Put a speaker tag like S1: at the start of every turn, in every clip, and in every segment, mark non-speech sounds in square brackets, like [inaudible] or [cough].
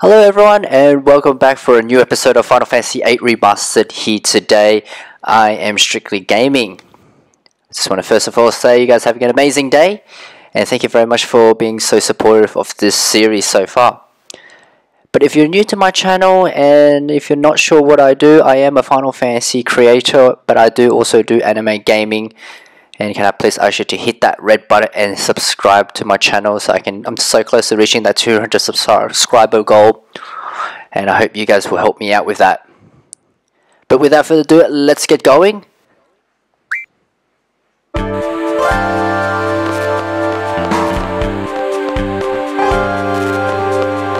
S1: Hello everyone and welcome back for a new episode of Final Fantasy VIII Remastered here today. I am Strictly Gaming. I just want to first of all say you guys having an amazing day and thank you very much for being so supportive of this series so far. But if you're new to my channel and if you're not sure what I do, I am a Final Fantasy creator but I do also do anime gaming and can I please ask you to hit that red button and subscribe to my channel so I can I'm so close to reaching that 200 subscriber goal and I hope you guys will help me out with that but without further ado let's get going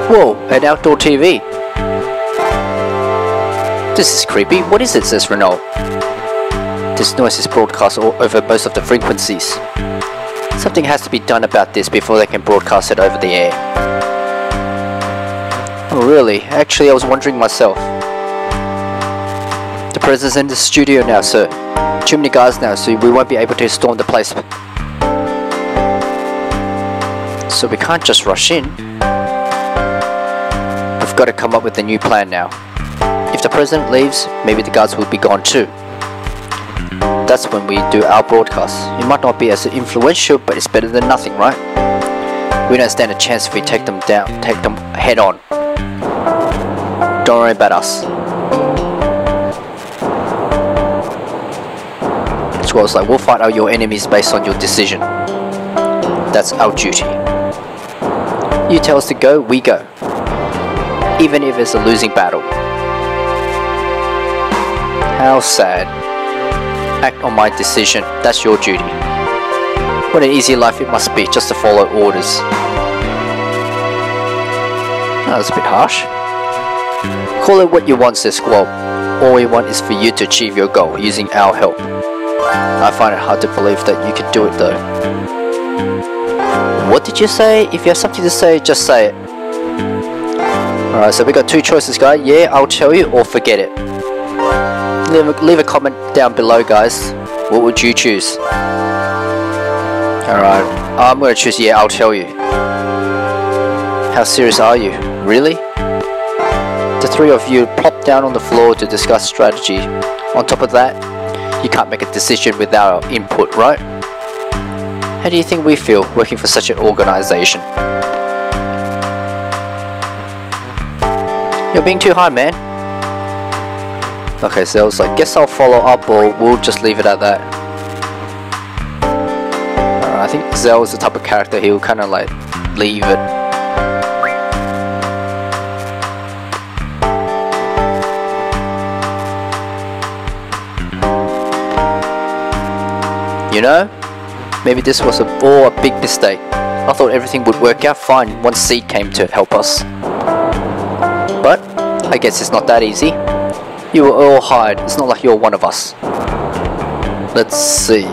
S1: Whoa, an outdoor TV. This is creepy. What is it, says Rinoa. This noise is broadcast over most of the frequencies. Something has to be done about this before they can broadcast it over the air. Oh really? Actually I was wondering myself. The president's in the studio now, sir. Too many guys now, so we won't be able to storm the place. So we can't just rush in. We've got to come up with a new plan now. If the president leaves, maybe the guards will be gone too that's when we do our broadcast. It might not be as influential, but it's better than nothing, right? We don't stand a chance if we take them down, take them head on. Don't worry about us. It's Squirrel's like, we'll fight out your enemies based on your decision. That's our duty. You tell us to go, we go. Even if it's a losing battle. How sad act on my decision. That's your duty. What an easy life it must be just to follow orders. That was a bit harsh. Call it what you want, says Squall. All we want is for you to achieve your goal using our help. I find it hard to believe that you could do it though. What did you say? If you have something to say, just say it. Alright, so we got two choices, guy. Yeah, I'll tell you, or forget it leave a, leave a comment down below guys. What would you choose? Alright, I'm gonna choose yeah, I'll tell you. How serious are you? Really? The three of you plop down on the floor to discuss strategy. On top of that, you can't make a decision without our input, right? How do you think we feel working for such an organization? You're being too hard, man. Okay, so I was like, guess I'll follow up or we'll just leave it at that. Uh, I think Zell is the type of character he'll kind of like leave it. You know, maybe this was a, all a big mistake. I thought everything would work out fine once Seed came to help us. But, I guess it's not that easy. You will all hide, it's not like you're one of us. Let's see.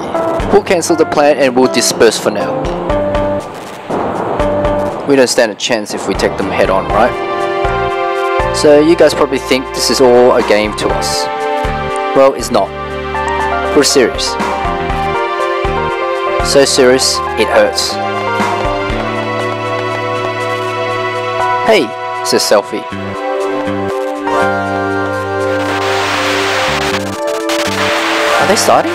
S1: We'll cancel the plan and we'll disperse for now. We don't stand a chance if we take them head on, right? So you guys probably think this is all a game to us. Well, it's not. We're serious. So serious, it hurts. Hey, says Selphie. Are they starting?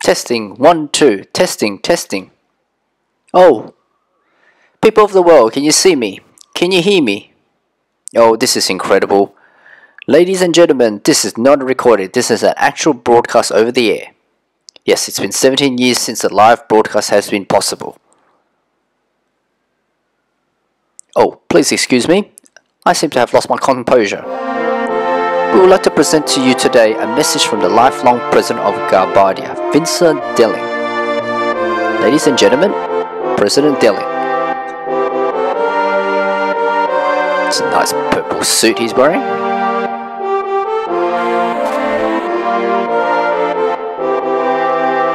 S1: Testing, one, two, testing, testing. Oh, people of the world, can you see me? Can you hear me? Oh, this is incredible. Ladies and gentlemen, this is not recorded, this is an actual broadcast over the air. Yes, it's been 17 years since a live broadcast has been possible. Oh, please excuse me. I seem to have lost my composure. We would like to present to you today a message from the lifelong president of Galbadia, Vincent Delling. Ladies and gentlemen, President Delling. It's a nice purple suit he's wearing.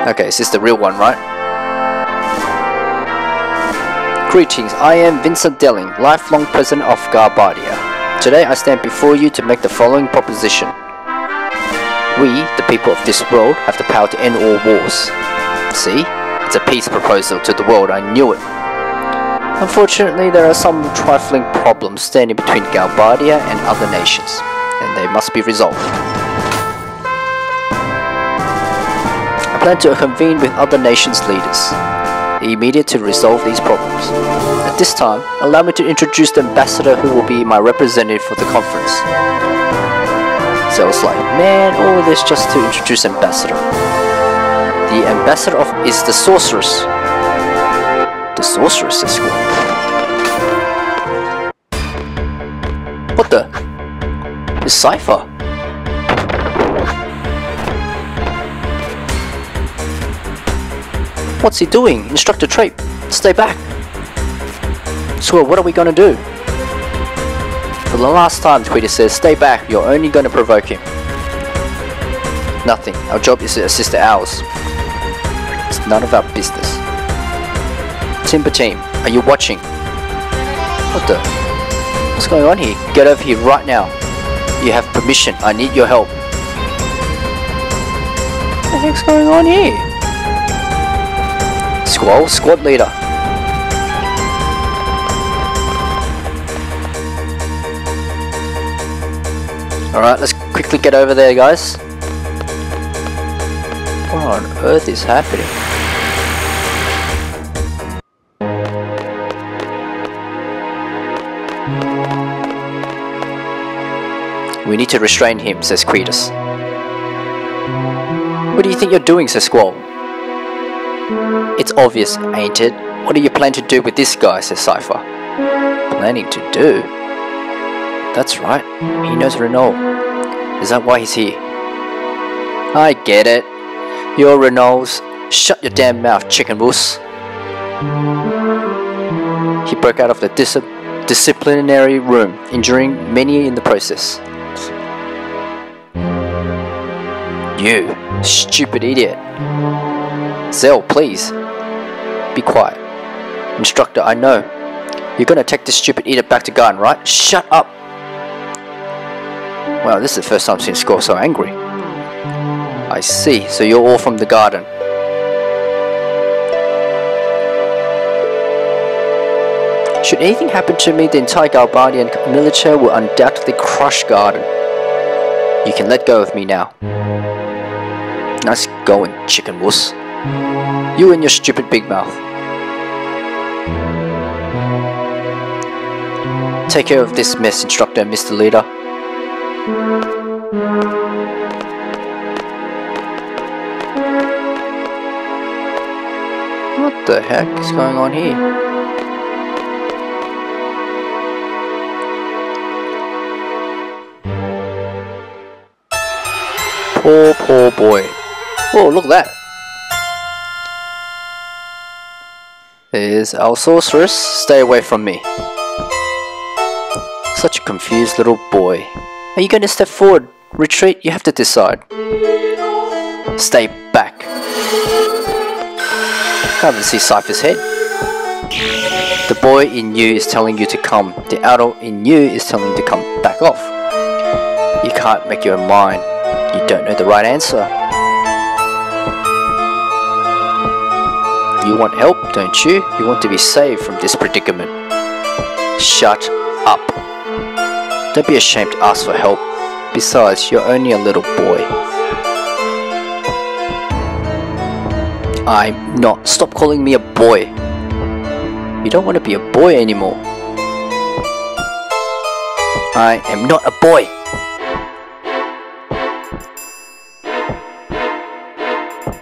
S1: Okay, this is the real one, right? Greetings, I am Vincent Delling, lifelong president of Galbadia. Today I stand before you to make the following proposition. We, the people of this world, have the power to end all wars. See? It's a peace proposal to the world, I knew it. Unfortunately, there are some trifling problems standing between Galbadia and other nations, and they must be resolved. To convene with other nations' leaders, immediate to resolve these problems. At this time, allow me to introduce the ambassador who will be my representative for the conference. So I was like, man, all this just to introduce ambassador. The ambassador of is the sorceress. The sorceress is cool. What the? It's Seifer. What's he doing? Instructor Trepe, stay back. So what are we gonna do? For the last time, Tweeter says, stay back, you're only gonna provoke him. Nothing. Our job is to assist the owls. It's none of our business. Timber Team, are you watching? What the? What's going on here? Get over here right now. You have permission. I need your help. What the heck's going on here? Squall, squad leader. Alright, let's quickly get over there, guys. What on earth is happening? We need to restrain him, says Quistis. What do you think you're doing, says Squall. It's obvious, ain't it? What do you plan to do with this guy, says Seifer. Planning to do? That's right, he knows Rinoa. Is that why he's here? I get it. You're Rinoa's. Shut your damn mouth, chicken wuss. He broke out of the dis disciplinary room, injuring many in the process. You, stupid idiot. Zell, please. Be quiet. Instructor, I know. You're gonna take this stupid idiot back to garden, right? Shut up! Wow, this is the first time I've seen Score so angry. I see, so you're all from the garden. Should anything happen to me, the entire Galbadian military will undoubtedly crush Garden. You can let go of me now. Nice going, chicken wuss. You and your stupid big mouth. Take care of this mess, instructor, Mr. Leader. What the heck is going on here? Poor, poor boy. Oh, look at that. There's our sorceress. Stay away from me. Such a confused little boy. Are you going to step forward? Retreat? You have to decide. Stay back. Can't even see Seifer's head. The boy in you is telling you to come. The adult in you is telling you to come back off. You can't make your own mind. You don't know the right answer. You want help, don't you? You want to be saved from this predicament. Shut up. Don't be ashamed to ask for help. Besides, you're only a little boy. I'm not. Stop calling me a boy. You don't want to be a boy anymore. I am not a boy.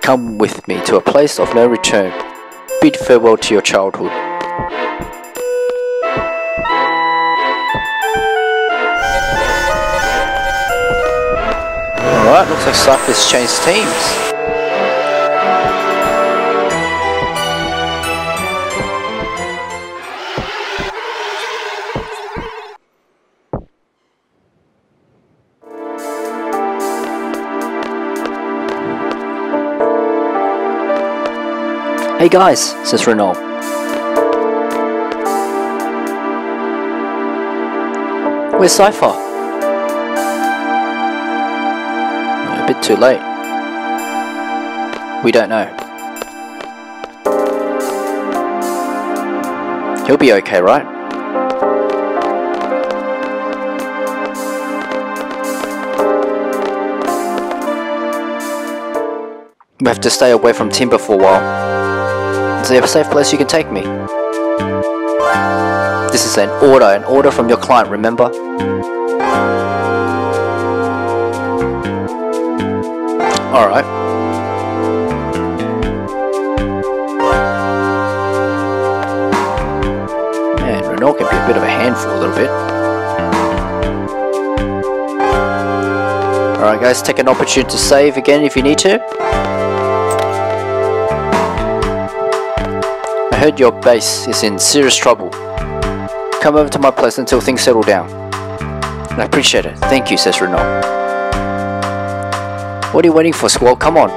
S1: Come with me to a place of no return. Farewell to your childhood. Alright, looks like Seifer's changed teams. Hey guys, says Rinoa. Where's Seifer? A bit too late. We don't know. He'll be okay, right? We have to stay away from Timber for a while. Is there a safe place you can take me? This is an order, an order from your client, remember? Alright. Man, Rinoa can be a bit of a handful a little bit. Alright guys, take an opportunity to save again if you need to. Heard your base is in serious trouble. Come over to my place until things settle down. I appreciate it. Thank you, says Rinoa. What are you waiting for, Squall? Come on.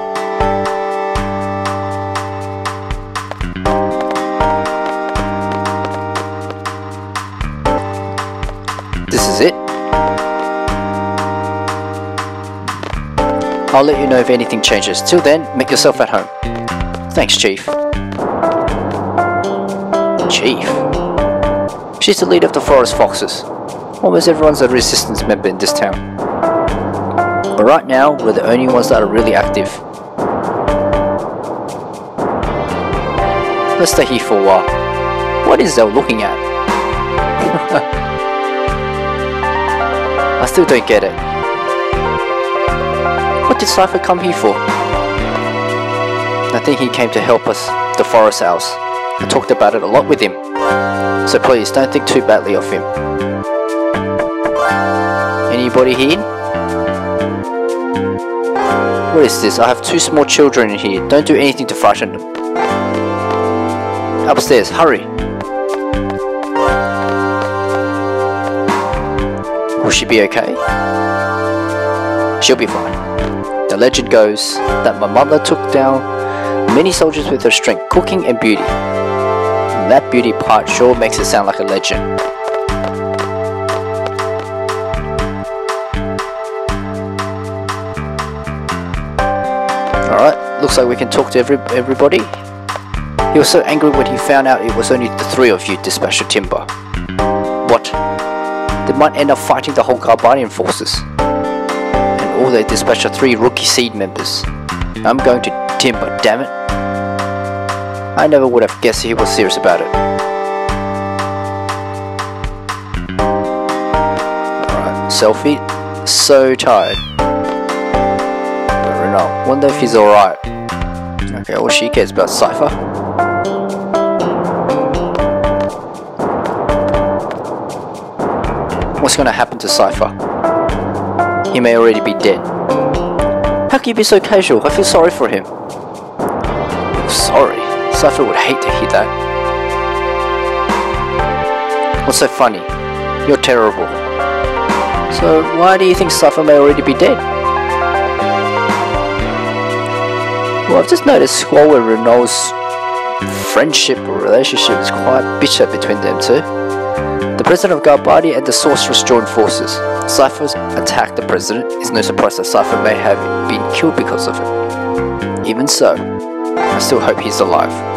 S1: This is it. I'll let you know if anything changes. Till then, make yourself at home. Thanks, Chief. Chief? She's the leader of the Forest Foxes. Almost everyone's a resistance member in this town. But right now, we're the only ones that are really active. Let's stay here for a while. What is Zell looking at? [laughs] I still don't get it. What did Seifer come here for? I think he came to help us, the Forest Owls. I talked about it a lot with him. So please, don't think too badly of him. Anybody here? What is this? I have two small children in here. Don't do anything to frighten them. Upstairs, hurry! Will she be okay? She'll be fine. The legend goes that my mother took down many soldiers with her strength, cooking, and beauty. That beauty part sure makes it sound like a legend. Alright, looks like we can talk to every everybody. He was so angry when he found out it was only the three of you dispatched the timber. What? They might end up fighting the whole Galbadian forces. And all they dispatched are three rookie seed members. I'm going to timber, damn it. I never would have guessed he was serious about it. Alright, Selphie. So tired. But Rinoa, wonder if he's alright. Okay, all she cares about Seifer. What's gonna happen to Seifer? He may already be dead. How can you be so casual? I feel sorry for him. Seifer would hate to hear that. What's so funny? You're terrible. So why do you think Seifer may already be dead? Well, I've just noticed Squall and Rinoa's friendship or relationship is quite bitter between them two. The president of Garbadi and the sorceress joined forces. Seifer's attacked the president. It's no surprise that Seifer may have been killed because of it. Even so, I still hope he's alive.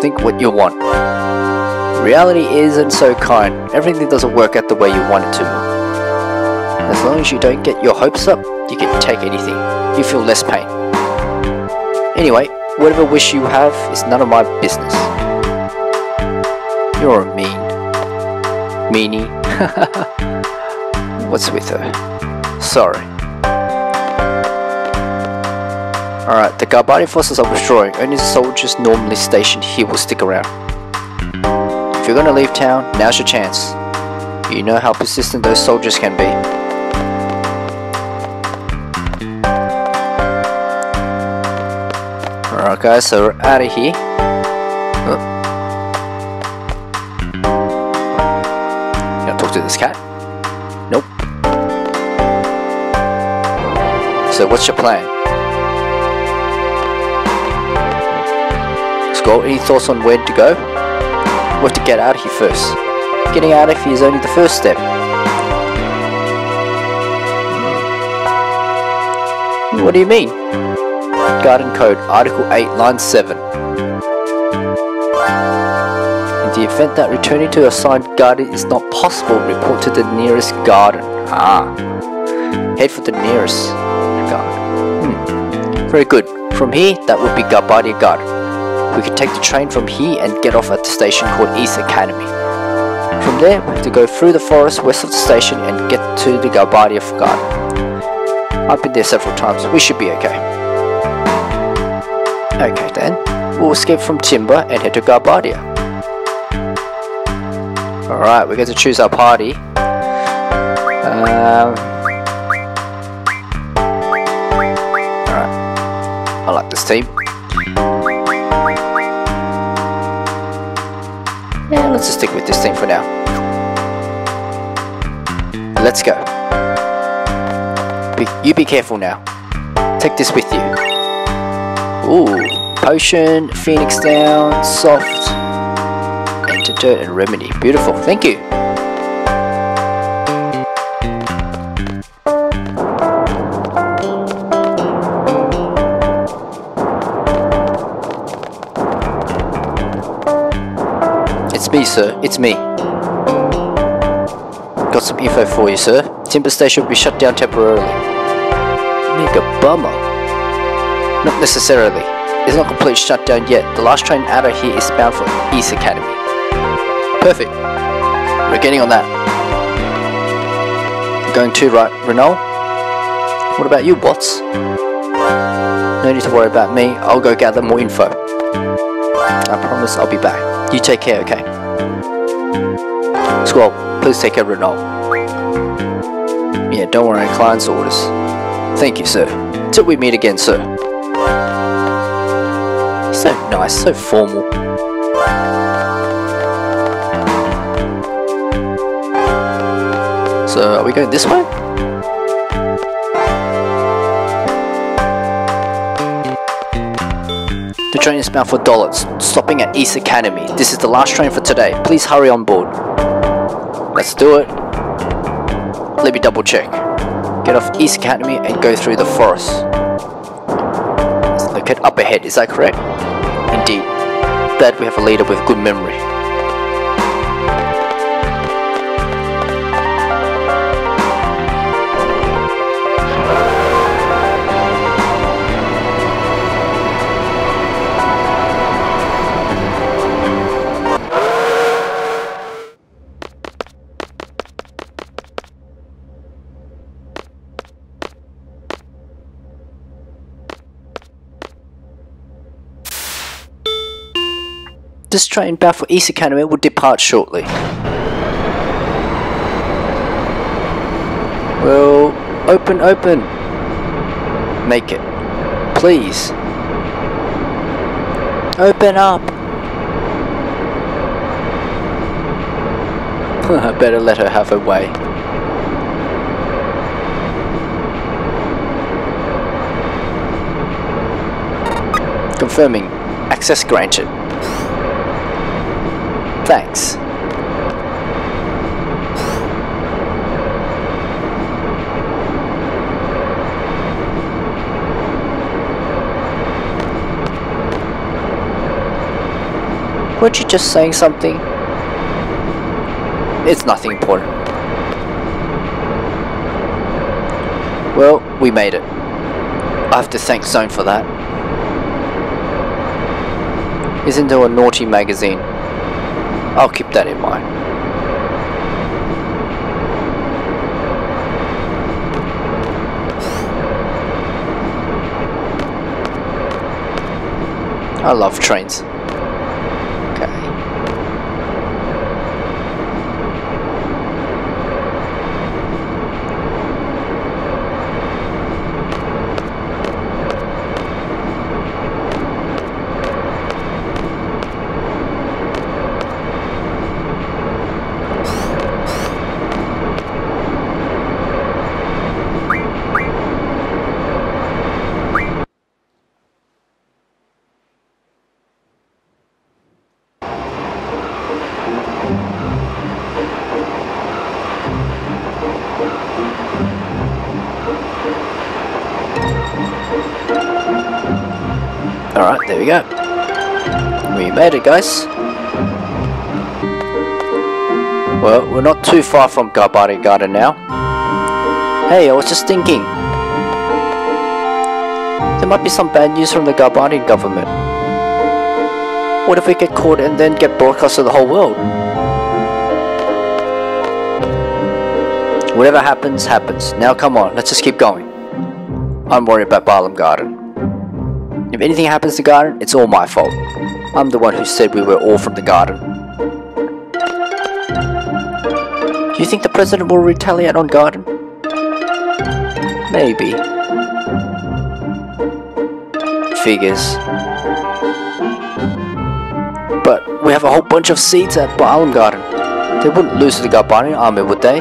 S1: Think what you want. Reality isn't so kind. Everything doesn't work out the way you want it to. As long as you don't get your hopes up, you can take anything. You feel less pain. Anyway, whatever wish you have is none of my business. You're a mean. Meanie. [laughs] What's with her? Sorry. Alright, the Garbadi forces are withdrawing. Only the soldiers normally stationed here will stick around. If you're gonna leave town, now's your chance. You know how persistent those soldiers can be. Alright guys, so we're out of here. Oh. Can talk to this cat? Nope. So what's your plan? Skull, any thoughts on where to go? We have to get out of here first. Getting out of here is only the first step. What do you mean? Garden Code, Article 8, Line 7. In the event that returning to assigned garden is not possible, report to the nearest garden. Ah. Head for the nearest garden. Hmm. Very good. From here, that would be Galbadia Garden. We can take the train from here and get off at the station called East Academy. From there, we have to go through the forest west of the station and get to the Galbadia Garden. I've been there several times. We should be okay. Okay then, we'll escape from Timber and head to Galbadia. Alright, we're going to choose our party. Um, Alright, I like this team. Let's just stick with this thing for now. Let's go. Be, you be careful now. Take this with you. Ooh, potion, phoenix down, soft, antidote, and remedy. Beautiful, thank you. Me, sir. It's me. Got some info for you, sir. Timber Station will be shut down temporarily. Mega bummer. Not necessarily. It's not completely shut down yet. The last train out of here is bound for East Academy. Perfect. We're getting on that. Going to right, Rinoa? What about you, Watts? No need to worry about me. I'll go gather more info. I promise I'll be back. You take care, okay? Squall, please take of Rinoa. Yeah, don't worry, client's orders. Thank you, sir. Till we meet again, sir. So nice, so formal. So, are we going this way? The train is bound for Dollet, stopping at East Academy. This is the last train for today. Please hurry on board. Let's do it. Let me double check. Get off East Academy and go through the forest. It's located up ahead, is that correct? Indeed. Glad we have a leader with good memory. This train bound for East Academy will depart shortly. Well, open, open. Make it. Please. Open up. [laughs] I better let her have her way. Confirming. Access granted. Thanks. Weren't you just saying something? It's nothing important. Well, we made it. I have to thank Zone for that. Isn't there a naughty magazine? I'll keep that in mind. I love trains. We go. We made it, guys. Well, we're not too far from Garbati Garden now. Hey, I was just thinking. There might be some bad news from the Garbati government. What if we get caught and then get broadcast to the whole world? Whatever happens, happens. Now come on, let's just keep going. I'm worried about Balamb Garden. If anything happens to Garden, it's all my fault. I'm the one who said we were all from the Garden. Do you think the President will retaliate on Garden? Maybe. Figures. But we have a whole bunch of seats at Balamb Garden. They wouldn't lose to the Garbarian army, would they?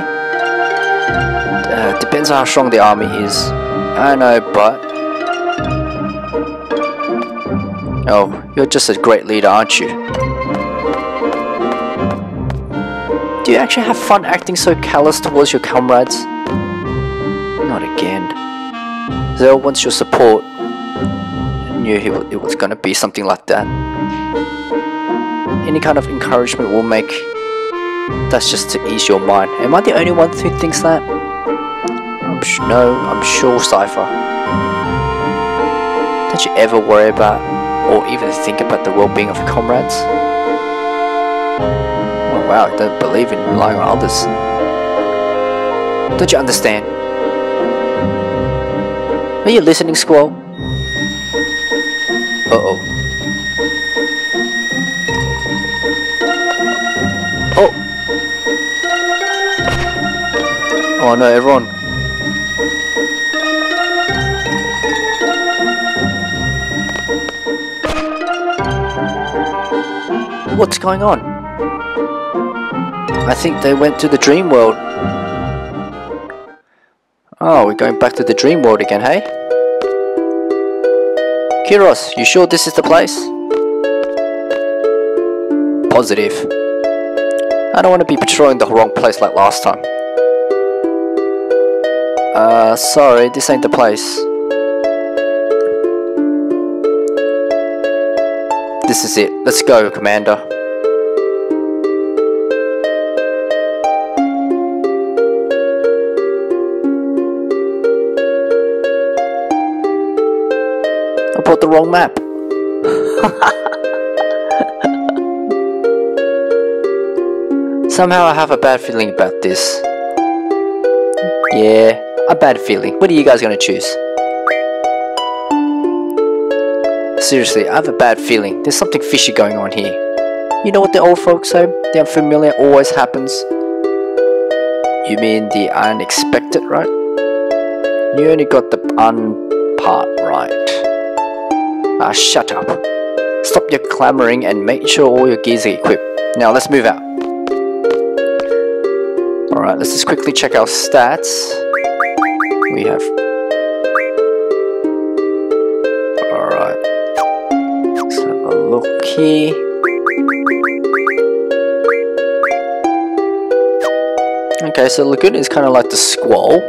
S1: Uh, depends on how strong the army is. I know, but... Oh, you're just a great leader, aren't you? Do you actually have fun acting so callous towards your comrades? Not again. Zell wants your support. I knew he, it was gonna be something like that. Any kind of encouragement will make... That's just to ease your mind. Am I the only one who thinks that? I'm no, I'm sure, Seifer. Don't you ever worry about or even think about the well-being of comrades? Oh wow, I don't believe in relying on others. Don't you understand? Are you listening, Squall? Uh-oh. Oh! Oh no, everyone. What's going on? I think they went to the dream world. Oh, we're going back to the dream world again, hey? Kiros, you sure this is the place? Positive. I don't want to be patrolling the wrong place like last time. Uh, sorry, this ain't the place. This is it. Let's go, Commander. I bought the wrong map. [laughs] Somehow I have a bad feeling about this. Yeah, a bad feeling. What are you guys gonna choose? Seriously, I have a bad feeling. There's something fishy going on here. You know what the old folks say? The unfamiliar always happens. You mean the unexpected, right? You only got the un part right. Ah, shut up. Stop your clamoring and make sure all your gears are equipped. Now let's move out. Alright, let's just quickly check our stats. We have... here. Okay, so Laguna is kind of like the squall.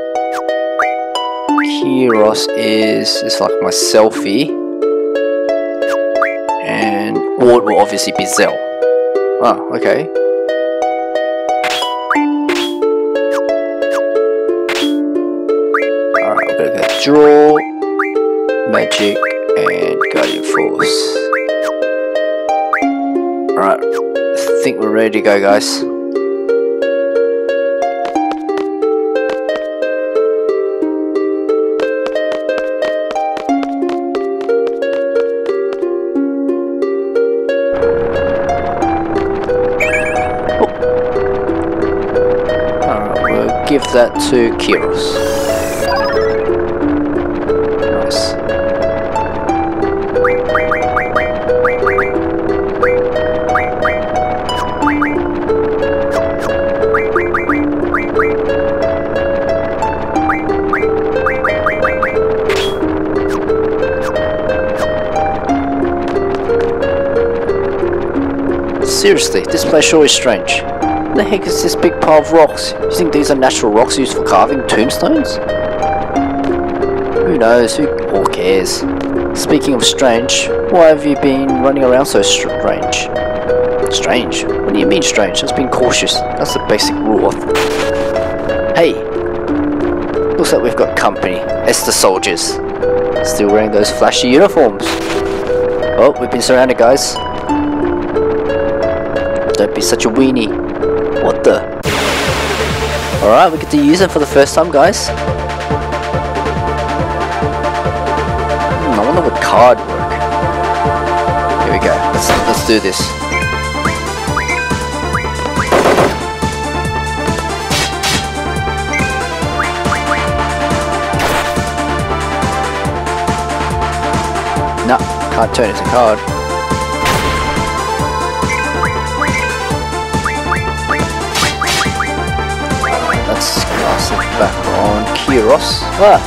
S1: Kiros is, is like my Selphie. And Ward will obviously be Zell. Oh, okay. Alright, we're gonna go draw, magic, and guardian force. Alright, I think we're ready to go, guys. Oh. We'll give that to Kiros. Seriously, this place sure is strange. What the heck is this big pile of rocks? You think these are natural rocks used for carving tombstones? Who knows, who or cares? Speaking of strange, why have you been running around so strange? Strange? What do you mean strange? Just being cautious. That's the basic rule. Hey! Looks like we've got company. It's the soldiers. Still wearing those flashy uniforms. Oh, we've been surrounded, guys. Don't be such a weenie. What the? Alright, we get to use them for the first time, guys. Hmm, I wonder what card work. Here we go. Let's let's do this. No, can't turn it to card. Ah.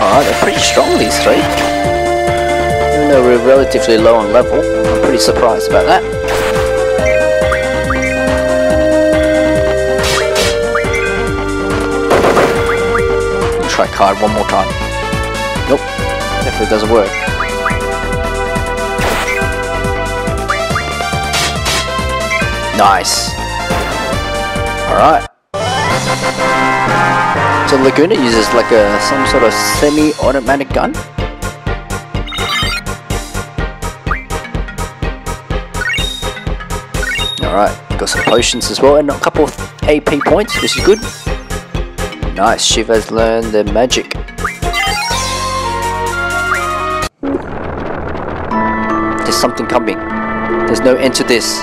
S1: Alright, they're pretty strong these three. Even though we're relatively low on level, I'm pretty surprised about that. Try card one more time. Nope, definitely doesn't work. Nice. Alright. So Laguna uses like a some sort of semi-automatic gun. Alright, got some potions as well and a couple of AP points, which is good. Nice, Shiva's learned the magic. There's something coming. There's no end to this.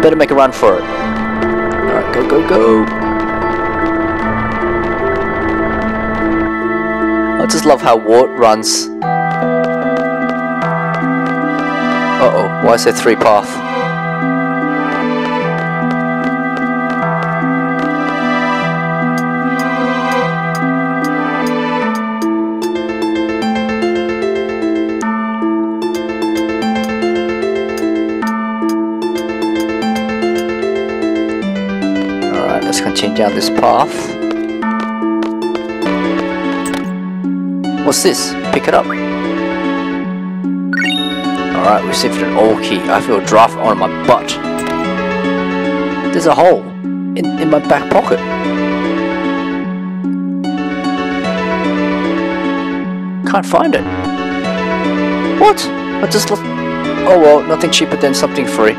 S1: Better make a run for it. Alright, go, go, go! I just love how Ward runs. Uh-oh, why is there three path? Down this path. What's this? Pick it up. Alright, we received an old key. I feel a draft on my butt. There's a hole in, in my back pocket. Can't find it. What? I just looked. Oh well, nothing cheaper than something free.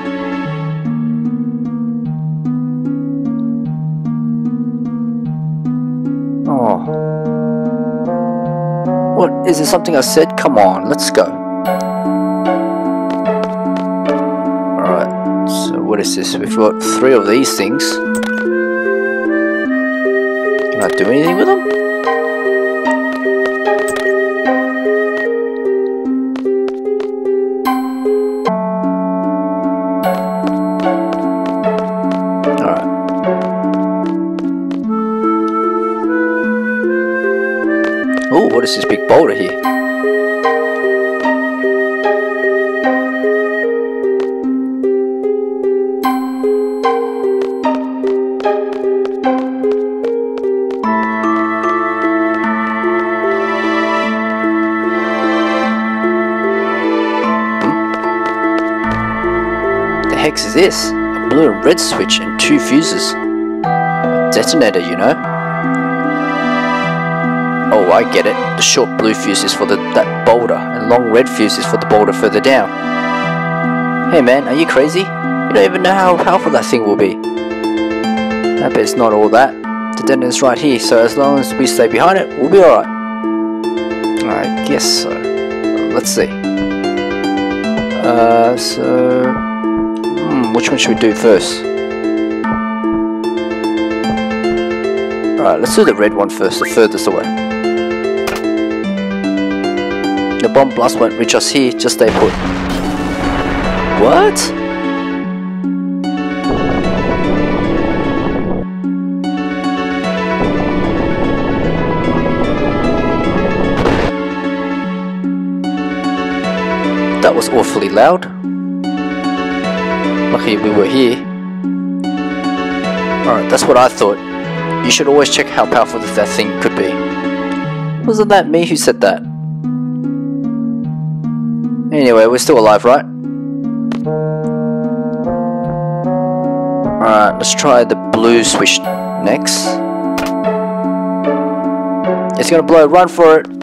S1: Is it something I said? Come on, let's go. Alright, so what is this? We've got three of these things. Can I do anything with them? What is this big boulder here? Hmm? The hex is this? A blue and red switch and two fuses. A detonator, you know? Oh, I get it. The short blue fuse is for the, that boulder, and long red fuse is for the boulder further down. Hey man, are you crazy? You don't even know how powerful that thing will be. I bet it's not all that. The detonator's right here, so as long as we stay behind it, we'll be alright. I guess so. Let's see. Uh, so... Hmm, which one should we do first? Alright, let's do the red one first, the furthest away. Bomb blast won't reach us here, just stay put. What? That was awfully loud. Lucky we were here. Alright, that's what I thought. You should always check how powerful that thing could be. Wasn't that me who said that? Anyway, we're still alive, right? Alright, let's try the blue switch next. It's gonna blow, run for it!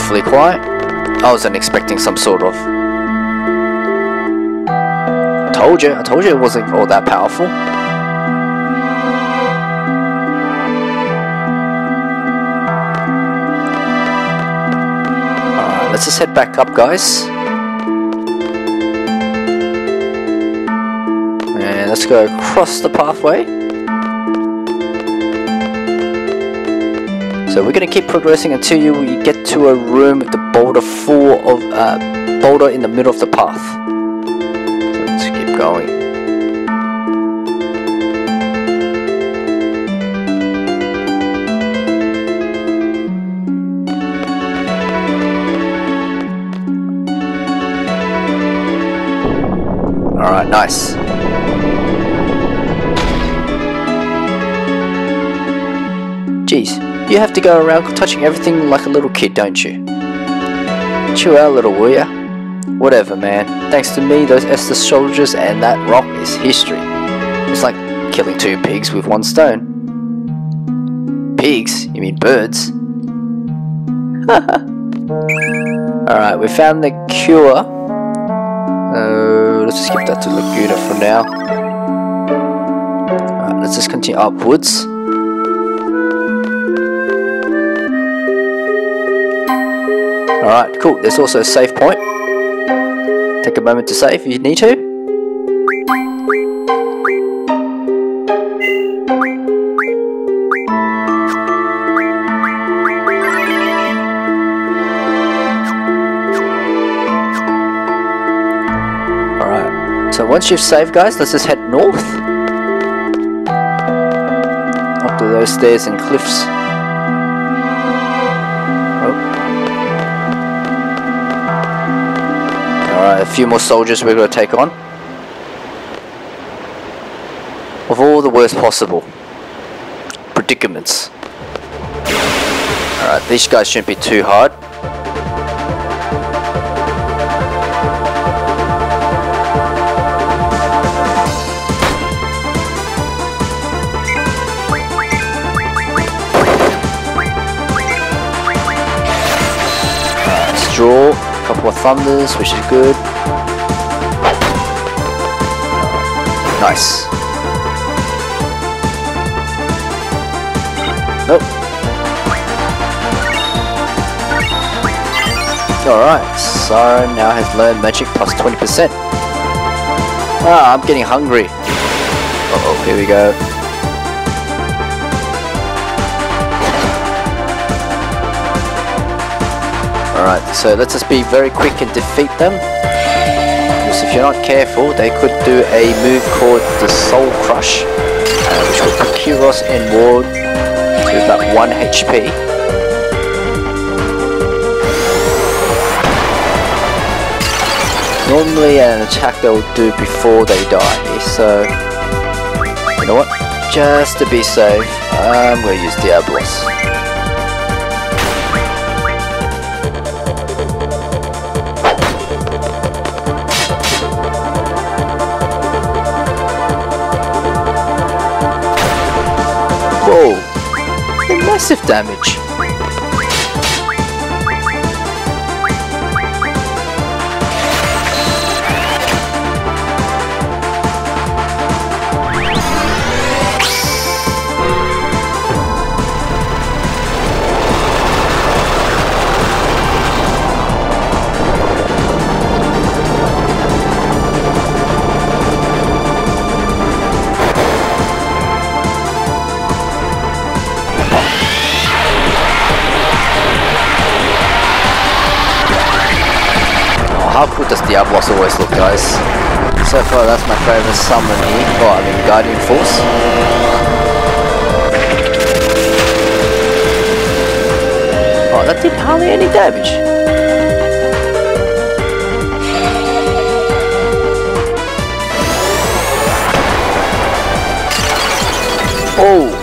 S1: Awfully quiet. I wasn't expecting some sort of... Told you, I told you it wasn't all that powerful. Alright, let's just head back up guys. And let's go across the pathway. So we're going to keep progressing until you get to a room with the boulder full of uh, boulder in the middle of the path. So let's keep going. Alright, nice. Jeez. You have to go around touching everything like a little kid, don't you? Chill out a little, will ya? Whatever, man. Thanks to me, those Esthar soldiers and that rock is history. It's like killing two pigs with one stone. Pigs? You mean birds? [laughs] Alright, we found the cure. Uh, let's skip that to Laguna for now. Alright, let's just continue upwards. Alright, cool. There's also a save point. Take a moment to save if you need to. Alright, so once you've saved guys, let's just head north. Up to those stairs and cliffs. A few more soldiers we're going to take on. Of all the worst possible predicaments. Alright, these guys shouldn't be too hard. Let's draw a couple of thunders, which is good. Nice. Nope. Alright, Siren now has learned magic plus 20%. Ah, I'm getting hungry. Uh oh, here we go. Alright, so let's just be very quick and defeat them. If you're not careful, they could do a move called the Soul Crush, uh, which will put Kiros and Ward to about 1 HP. Normally an attack they'll do before they die, so... You know what? Just to be safe, I'm going to use Diablos. Massive damage! Diablos always look, guys? So far, that's my favorite summon here. Oh, I mean, Guardian Force. Oh, that did hardly any damage. Oh!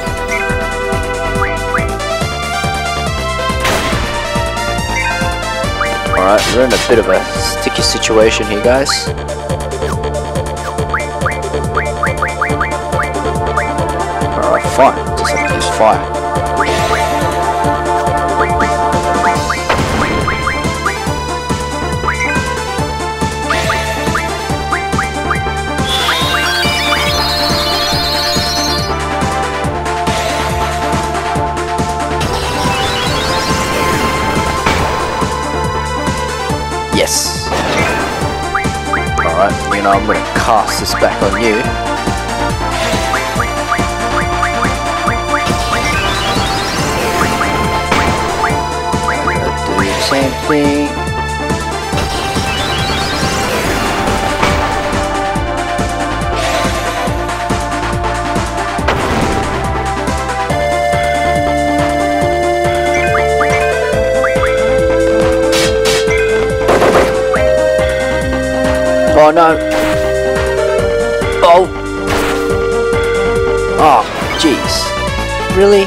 S1: We're in a bit of a sticky situation here, guys. Alright, fine. Just have to use fire. Yes. Alright, you know, I'm gonna cast this back on you. Same thing. Oh no! Oh! Oh, jeez. Really?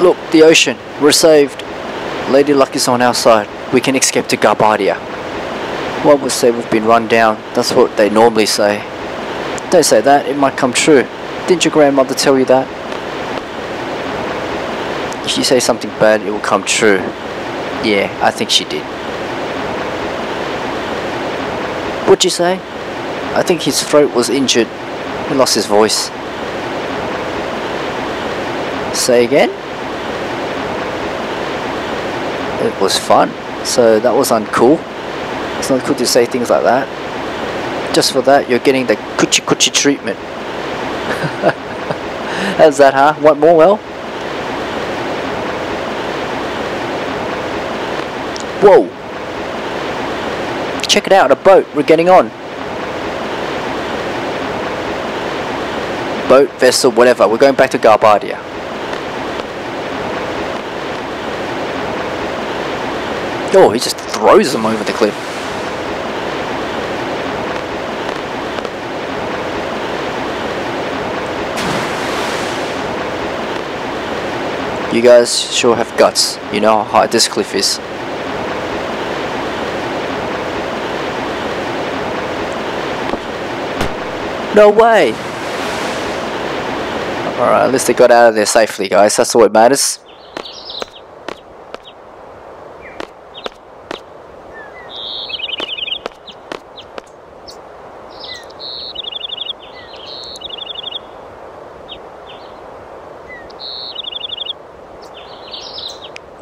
S1: Look, the ocean. We're saved. Lady Luck is on our side. We can escape to Galbadia. One would say we've been run down. That's what they normally say. Don't say that, it might come true. Didn't your grandmother tell you that? If you say something bad, it will come true. Yeah, I think she did. What'd you say? I think his throat was injured. He lost his voice. Say again? It was fun. So that was uncool. It's not cool to say things like that. Just for that, you're getting the coochie coochie treatment. [laughs] How's that, huh? Want more? Well? Whoa! Check it out, a boat. We're getting on. Boat, vessel, whatever. We're going back to Galbadia. Oh, he just throws them over the cliff. You guys sure have guts. You know how this cliff is. No way! Alright, at least they got out of there safely, guys. That's all that matters.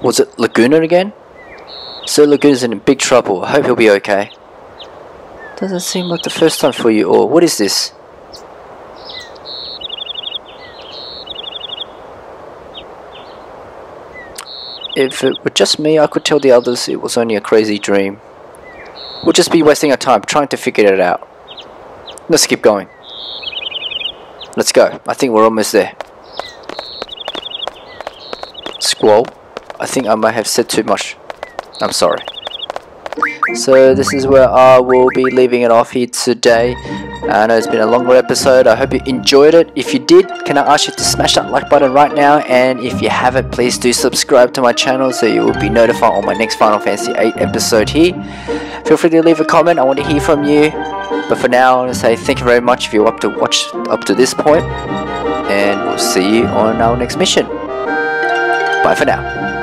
S1: Was it Laguna again? Sir Laguna's in big trouble. I hope he'll be okay. Doesn't seem like the first time for you, or what is this? If it were just me, I could tell the others it was only a crazy dream. We'll just be wasting our time trying to figure it out. Let's keep going. Let's go. I think we're almost there. Squall. I think I might have said too much. I'm sorry. So this is where I will be leaving it off here today. I know it's been a longer episode. I hope you enjoyed it. If you did, can I ask you to smash that like button right now? And if you haven't, please do subscribe to my channel so you will be notified on my next Final Fantasy VIII episode here. Feel free to leave a comment. I want to hear from you. But for now, I want to say thank you very much if you're up to watch up to this point. point, and we'll see you on our next mission. Bye for now.